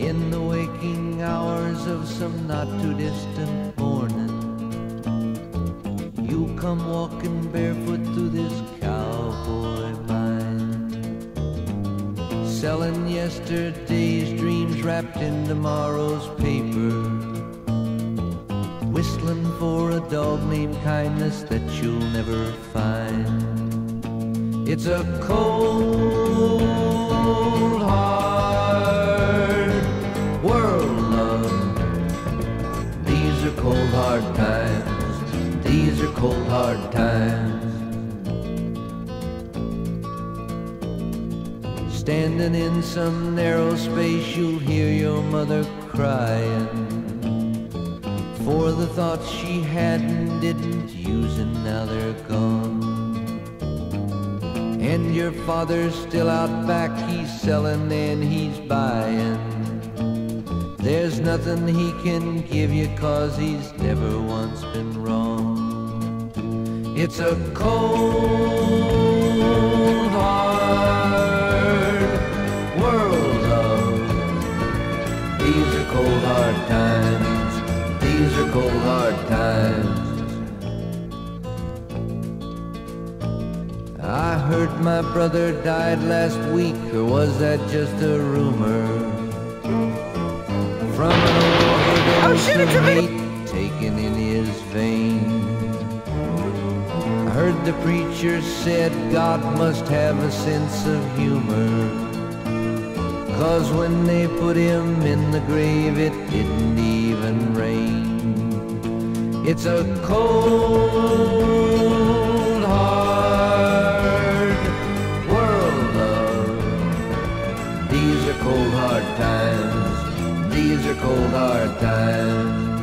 in the waking hours of some not too distant morning. You come walking barefoot through this cowboy mind, selling yesterday's dreams wrapped in tomorrow's paper. Whistling for a dog named kindness that you'll never find. It's a cold, hard times. These are cold, hard times. Standing in some narrow space, you'll hear your mother crying for the thoughts she had and didn't use, and now they're gone. And your father's still out back, he's selling and he's buying. There's nothing he can give you, cause he's never once been wrong. It's a cold, hard world, love. These are cold, hard times. These are cold, hard times. I heard my brother died last week, or was that just a rumor? From an overdose shoot, it's of a video. taken in his veins. I heard the preacher said God must have a sense of humor. Cause when they put him in the grave, it didn't even rain. It's a cold, hard world, love. These are cold, hard times. These are cold, hard times.